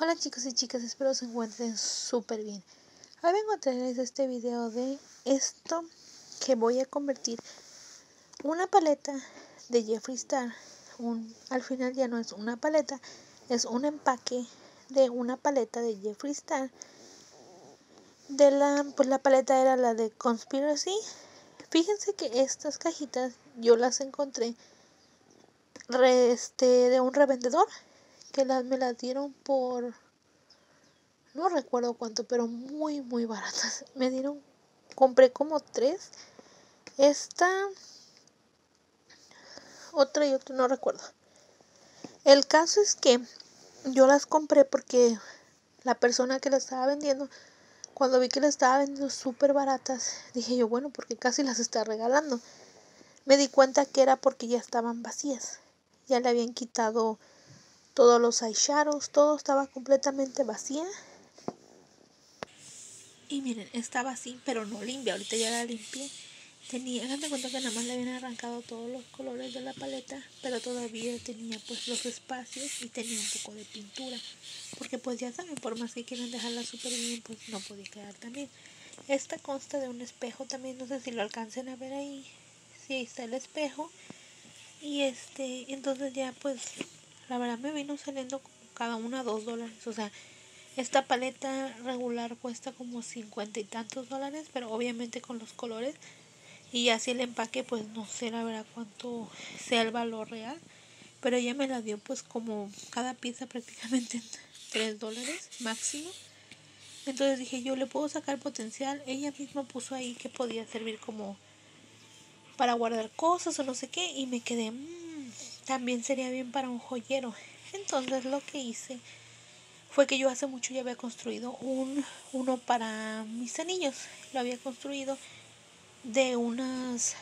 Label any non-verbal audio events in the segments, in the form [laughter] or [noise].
Hola chicos y chicas, espero se encuentren súper bien. Hoy vengo a traerles este video de esto que voy a convertir una paleta de Jeffree Star. Un, al final ya no es una paleta, es un empaque de una paleta de Jeffree Star. De la, pues la paleta era la de Conspiracy. Fíjense que estas cajitas yo las encontré este, de un revendedor que las me las dieron por no recuerdo cuánto, pero muy muy baratas. [laughs] Me dieron compré como tres. Esta otra y otra no recuerdo. El caso es que yo las compré porque la persona que las estaba vendiendo cuando vi que las estaba vendiendo súper baratas, dije yo, bueno, porque casi las está regalando. Me di cuenta que era porque ya estaban vacías. Ya le habían quitado todos los eyeshadows, todo estaba completamente vacía. Y miren, estaba así, pero no limpia, ahorita ya la limpié. Tenía, de cuenta que nada más le habían arrancado todos los colores de la paleta, pero todavía tenía pues los espacios y tenía un poco de pintura. Porque pues ya saben, por más que quieran dejarla súper bien, pues no podía quedar también. Esta consta de un espejo también, no sé si lo alcancen a ver ahí. Sí, ahí está el espejo. Y este, entonces ya pues la verdad me vino saliendo cada una dos dólares. O sea, esta paleta regular cuesta como cincuenta y tantos dólares, pero obviamente con los colores. Y así el empaque, pues no sé la verdad cuánto sea el valor real. Pero ella me la dio pues como cada pieza prácticamente [laughs] tres dólares máximo. Entonces dije, yo le puedo sacar potencial. Ella misma puso ahí que podía servir como para guardar cosas o no sé qué. Y me quedé, mmm, también sería bien para un joyero. Entonces lo que hice fue que yo hace mucho ya había construido un uno para mis anillos. Lo había construido de unas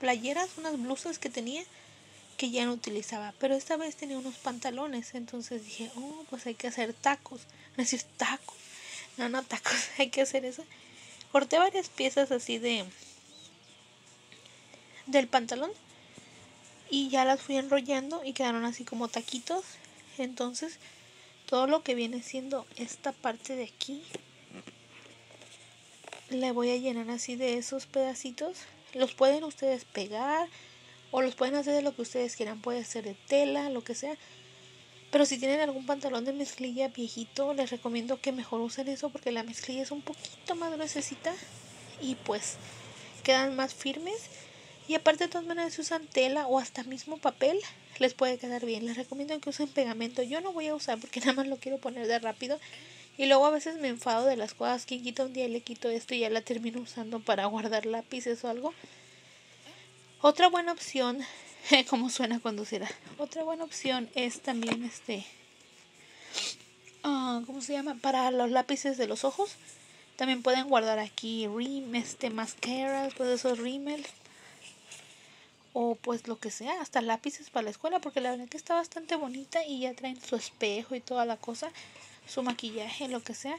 playeras, unas blusas que tenía que ya no utilizaba, pero esta vez tenía unos pantalones, entonces dije, "Oh, pues hay que hacer tacos." [laughs] No decir tacos. No, no tacos, [laughs] hay que hacer eso. Corté varias piezas así de del pantalón y ya las fui enrollando y quedaron así como taquitos. Entonces, todo lo que viene siendo esta parte de aquí, le voy a llenar así de esos pedacitos. Los pueden ustedes pegar o los pueden hacer de lo que ustedes quieran. Puede ser de tela, lo que sea. Pero si tienen algún pantalón de mezclilla viejito, les recomiendo que mejor usen eso porque la mezclilla es un poquito más gruesecita y pues quedan más firmes y aparte de todas maneras si usan tela o hasta mismo papel, les puede quedar bien. Les recomiendo que usen pegamento. Yo no voy a usar porque [laughs] nada más lo quiero poner de rápido. Y luego a veces me enfado de las cosas que quita un día y le quito esto y ya la termino usando para guardar lápices o algo. Otra buena opción, [laughs] como suena conducir. Otra buena opción es también este, uh, ¿cómo se llama? Para los lápices de los ojos. También pueden guardar aquí rim, este, mascaras, pues esos rímel o pues lo que sea, hasta lápices para la escuela, porque la verdad que está bastante bonita y ya traen su espejo y toda la cosa, su maquillaje, lo que sea.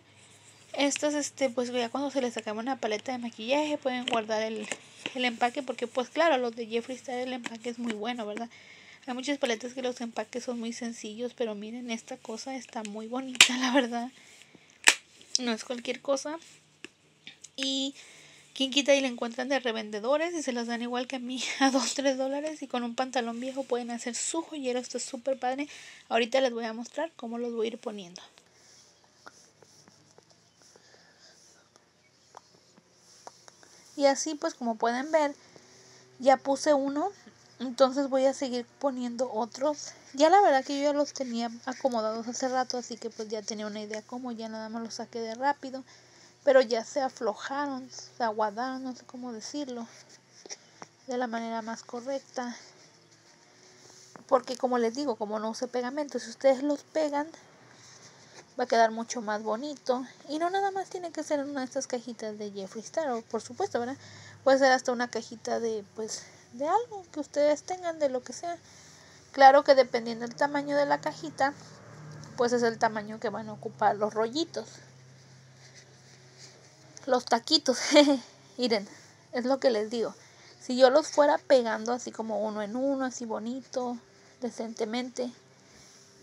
Estas, este, pues ya cuando se les acaba una paleta de maquillaje pueden guardar el, el empaque, porque pues claro, los de Jeffree Star el empaque es muy bueno, ¿verdad? Hay muchas paletas que los empaques son muy sencillos, pero miren, esta cosa está muy bonita, [laughs] la verdad. No es cualquier cosa. Y quien quita y le encuentran de revendedores y se las dan igual que a mí [laughs] a 2, 3 dólares y con un pantalón viejo pueden hacer su joyero. Esto es súper padre. Ahorita les voy a mostrar cómo los voy a ir poniendo. Y así pues como pueden ver, ya puse uno. Entonces voy a seguir poniendo otros. Ya la verdad que yo ya los tenía acomodados hace rato, así que pues ya tenía una idea cómo, ya nada más los saqué de rápido pero ya se aflojaron, se aguadaron, no sé cómo decirlo, de la manera más correcta. Porque como les digo, como no use pegamento, si ustedes los pegan, va a quedar mucho más bonito. Y no nada más tiene que ser una de estas cajitas de Jeffree Star, o por supuesto, ¿verdad? Puede ser hasta una cajita de, pues, de algo que ustedes tengan, de lo que sea. Claro que dependiendo del tamaño de la cajita, pues es el tamaño que van a ocupar los rollitos los taquitos. [laughs] Miren, es lo que les digo. Si yo los fuera pegando así como uno en uno, así bonito, decentemente,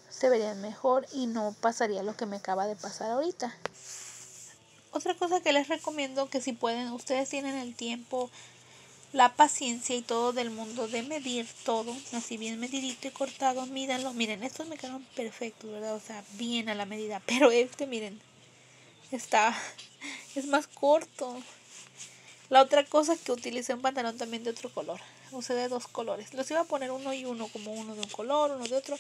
se verían mejor y no pasaría lo que me acaba de pasar ahorita. Otra cosa que les recomiendo que si pueden, ustedes tienen el tiempo, la paciencia y todo del mundo de medir todo, así bien medidito y cortado, mídanlo. Miren, estos me quedaron perfectos, ¿verdad? O sea, bien a la medida. [laughs] Pero este, miren, está, es más corto. La otra cosa que utilicé un pantalón también de otro color. Usé de dos colores. Los iba a poner uno y uno, como uno de un color, uno de otro.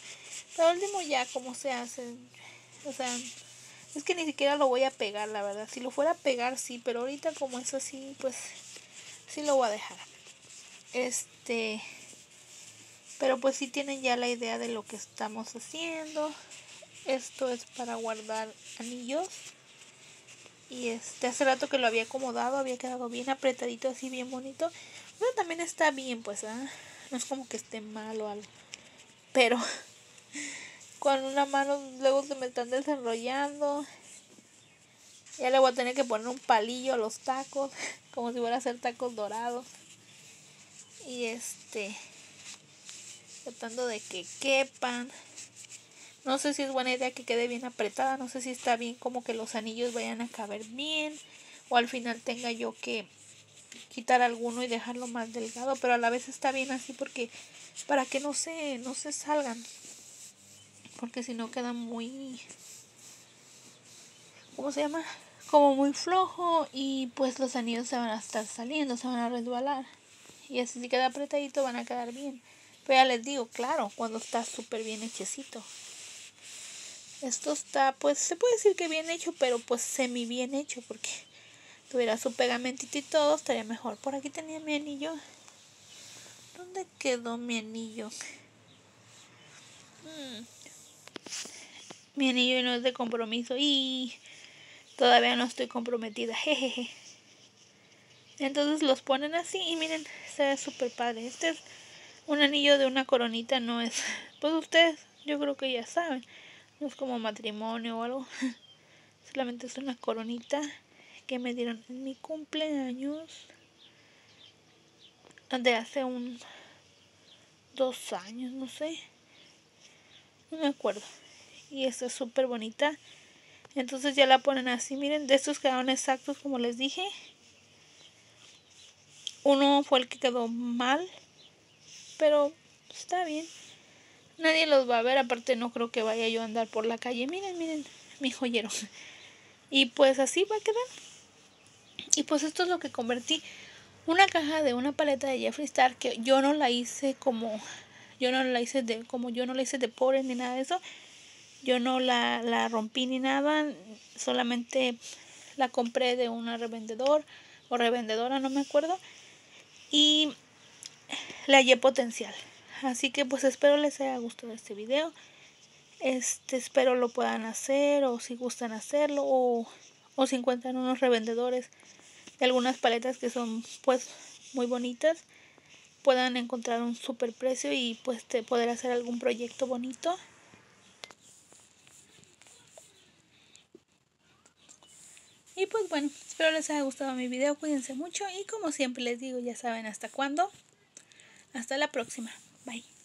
Pero último ya, como se hace. O sea, es que ni siquiera lo voy a pegar, la verdad. Si lo fuera a pegar, sí, pero ahorita como es así, pues sí lo voy a dejar. Este, pero pues sí tienen ya la idea de lo que estamos haciendo. Esto es para guardar anillos. Y este, hace rato que lo había acomodado, había quedado bien apretadito, así bien bonito. Pero también está bien, pues, ¿ah? No es como que esté mal o algo. Pero [laughs] con una mano luego se me están desarrollando. Ya le voy a tener que poner un palillo a los tacos, [laughs] como si fuera a hacer tacos dorados. Y este, tratando de que quepan. No sé si es buena idea que quede bien apretada, no sé si está bien como que los anillos vayan a caber bien o al final tenga yo que quitar alguno y dejarlo más delgado, pero a la vez está bien así porque para que no se no se salgan. Porque si no queda muy ¿cómo se llama? como muy flojo y pues los anillos se van a estar saliendo, se van a resbalar. Y así si queda apretadito van a quedar bien. Pero ya les digo, claro, cuando está súper bien hechecito. Esto está, pues se puede decir que bien hecho, pero pues semi bien hecho porque tuviera su pegamentito y todo, estaría mejor. Por aquí tenía mi anillo. ¿Dónde quedó mi anillo? Hmm. Mi anillo no es de compromiso y Todavía no estoy comprometida, jejeje. Entonces los ponen así y miren, se ve súper padre. Este es un anillo de una coronita, no es. Pues ustedes, yo creo que ya saben. No es como matrimonio o algo. [laughs] Solamente es una coronita que me dieron en mi cumpleaños. De hace un. dos años, no sé. No me acuerdo. Y esta es súper bonita. Entonces ya la ponen así. Miren, de estos quedaron exactos como les dije. Uno fue el que quedó mal. Pero está bien. Nadie los va a ver. Aparte no creo que vaya yo a andar por la calle. Miren, miren, mi joyero. [laughs] Y pues así va a quedar. Y pues esto es lo que convertí. Una caja de una paleta de Jeffree Star que yo no la hice como... Yo no la hice de... Como yo no la hice de pobre ni nada de eso yo no la, la rompí ni nada, solamente la compré de una revendedor o revendedora, no me acuerdo. Y le hallé potencial. Así que pues espero les haya gustado este video. Este, espero lo puedan hacer o si gustan hacerlo o, o si encuentran unos revendedores de algunas paletas que son pues muy bonitas puedan encontrar un super precio y pues te poder hacer algún proyecto bonito Y pues bueno, espero les haya gustado mi video, cuídense mucho y como siempre les digo, ya saben hasta cuándo. Hasta la próxima. Bye.